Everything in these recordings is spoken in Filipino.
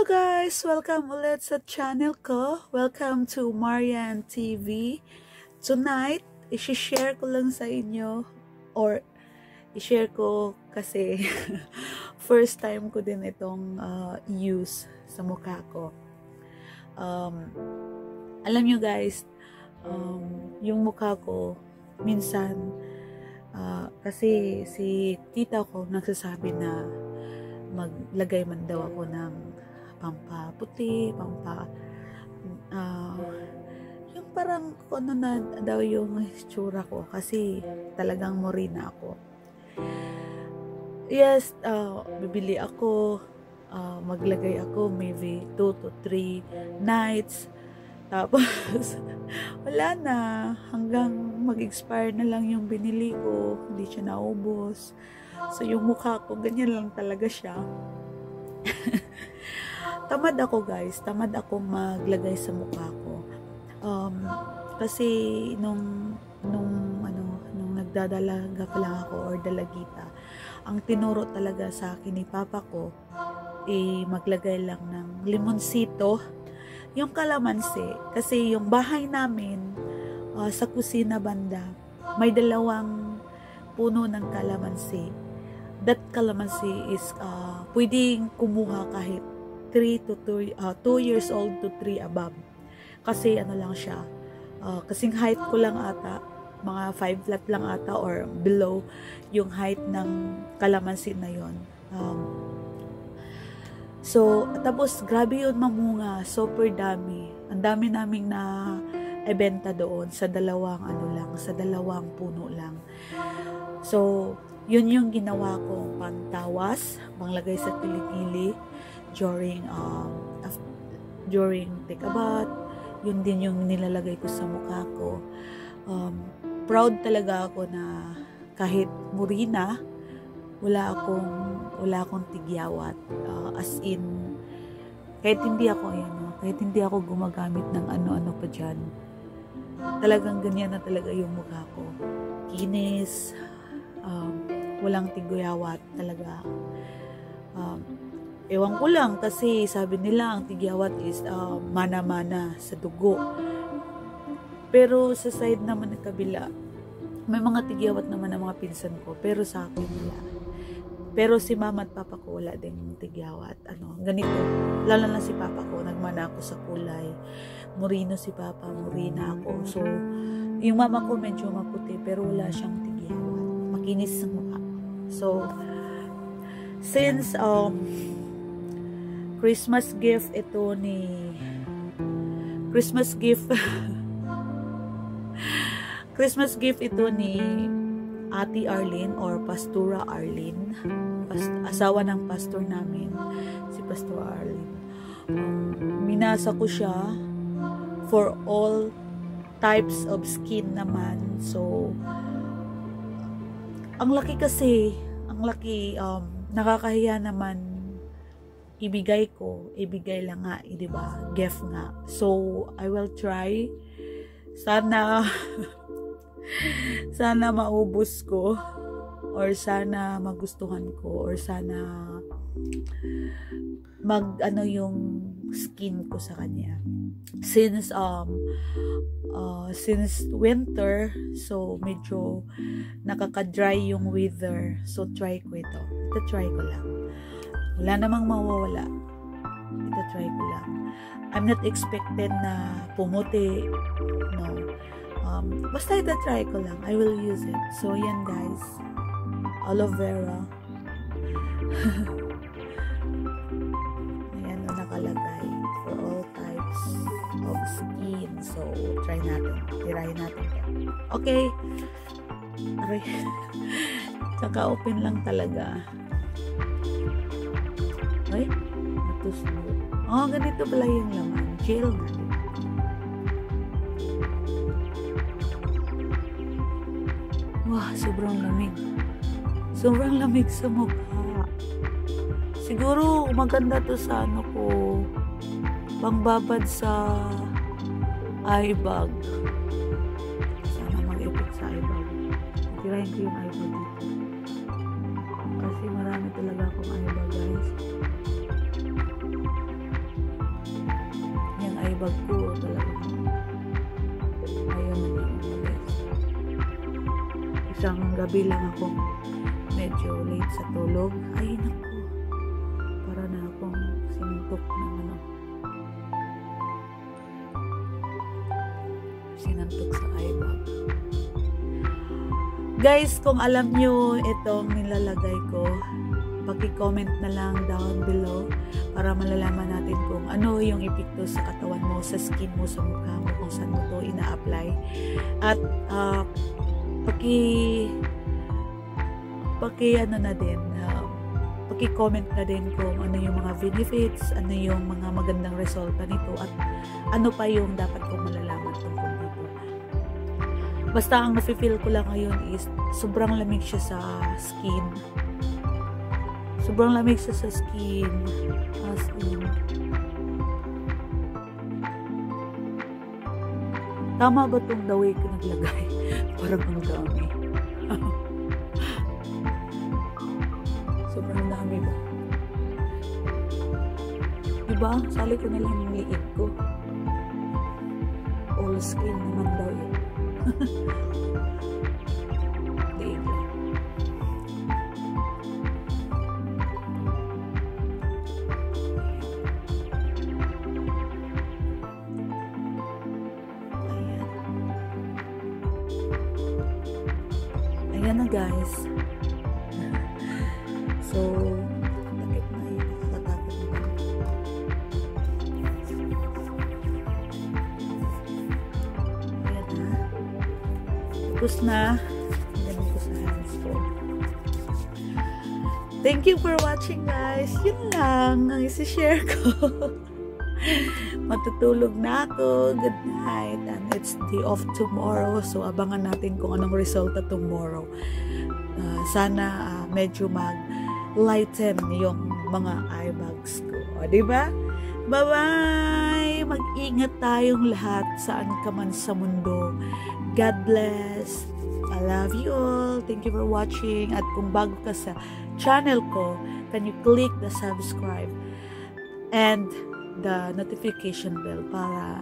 Hello guys! Welcome ulit sa channel ko. Welcome to Marian TV. Tonight, isi-share ko lang sa inyo or i-share ko kasi first time ko din itong uh, use sa mukha ko. Um, alam nyo guys, um, yung mukha ko minsan uh, kasi si tita ko nagsasabi na maglagay man daw ako ng pampaputi, pampa uh, yung parang ano na daw yung itsura ko kasi talagang morina ako. Yes, uh, bibili ako, uh, maglagay ako maybe 2 to 3 nights. Tapos, wala na. Hanggang mag-expire na lang yung binili ko. Hindi siya naubos. So, yung mukha ko, ganyan lang talaga siya. tamad ako guys, tamad ako maglagay sa mukha ko. Um, kasi nung nung ano nung nagdadalaga pa lang ako or dalagita, ang tinuro talaga sa akin ni papa ko eh maglagay lang ng limonsito, yung kalamansi kasi yung bahay namin uh, sa kusina banda may dalawang puno ng kalamansi. That kalamansi is uh, pwedeng kumuha kahit 3 to 2, uh, 2 years old to 3 above. Kasi ano lang siya, uh, kasing height ko lang ata, mga 5 flat lang ata or below yung height ng kalamansi na yon. Um, so, tapos grabe yun mamunga, super dami. Ang dami naming na ebenta doon sa dalawang ano lang, sa dalawang puno lang. So, yun yung ginawa ko pantawas, panglagay sa kilikili during um, during take a bath yun din yung nilalagay ko sa mukha ko. Um, proud talaga ako na kahit murina wala akong wala akong tigyawat uh, as in kahit hindi ako ayan no, kahit hindi ako gumagamit ng ano-ano pa dyan talagang ganyan na talaga yung mukha ko. Kinis um, walang tigyawat talaga. Um, Ewan ko lang kasi sabi nila ang tigyawat is uh, mana-mana sa dugo. Pero sa side naman ng kabila, may mga tigyawat naman ng mga pinsan ko. Pero sa akin wala. Pero si mama at papa ko wala din tigyawat. Ano, ganito. Lalo na si papa ko, nagmana ako sa kulay. Murino si papa, murina ako. So, yung mama ko medyo maputi pero wala siyang tigyawat. Makinis sa mukha. So, since um, Christmas gift ito ni Christmas gift. Christmas gift ito ni Ate Arlene or Pastora Arlene. Asawa ng pastor namin si Pastor Arlene. Um, minasa ko siya for all types of skin naman. So ang laki kasi ang laki um, nakakahiya naman ibigay ko, ibigay lang nga, eh, di ba? Gift nga. So, I will try. Sana, sana maubos ko. Or sana magustuhan ko. Or sana mag, ano yung skin ko sa kanya. Since, um, uh, since winter, so medyo nakaka-dry yung weather. So, try ko ito. Ito, try ko lang. Wala namang mawawala. Ito try ko lang. I'm not expected na pumuti. No. Um, basta ito try ko lang. I will use it. So, yan guys. Aloe vera. Ayan na nakalagay. For all types of skin. So, try natin. Tirahin natin. Okay. Aray. Kaka-open lang talaga. Ay, natuslo. Oh, ganito pala yung laman. Gel na. Wah, sobrang lamig. Sobrang lamig sa mukha. Siguro, maganda to sa ano ko, pangbabad sa eye bag. Sana mag-effect sa eye bag. Tirahin ko yung eye bag dito. Kasi marami talaga akong eye bag, guys. Bag ko talagang ayaw na umalis. Isang gabi lang ako medyo late sa tulog. Ay, naku. Para na akong sinuntok ng ano. Sinuntok sa eyebag. Guys, kung alam nyo itong nilalagay ko, paki-comment na lang down below para malalaman natin kung ano yung epekto sa katawan mo, sa skin mo, sa mukha mo, kung saan mo to ina-apply. At uh, paki paki ano na din, uh, paki-comment na din kung ano yung mga benefits, ano yung mga magandang resulta nito at ano pa yung dapat kong malalaman tungkol dito. Basta ang nafe-feel ko lang ngayon is sobrang lamig siya sa skin. Sobrang lamig siya sa skin. As in. Tama ba itong the way ko naglagay? Parang ang dami. Sobrang dami ba? Diba? Sali ko na lang yung liit ko. All skin naman daw yun. liit lang. Ayan na guys. So, takip na yun. Nakatakot na. Ayan na. Tapos na. Ganun ko sa hands ko. Thank you for watching guys. Yun lang ang isi-share ko. Matutulog na ako. Good night. And it's day off tomorrow. So, abangan natin kung anong resulta tomorrow. Uh, sana uh, medyo mag lighten yung mga eye bags ko. O, di ba? Bye-bye! Mag-ingat tayong lahat saan ka man sa mundo. God bless! I love you all. Thank you for watching. At kung bago ka sa channel ko, can you click the subscribe and the notification bell para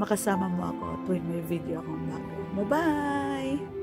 makasama mo ako tuwing may video akong bago. Bye-bye!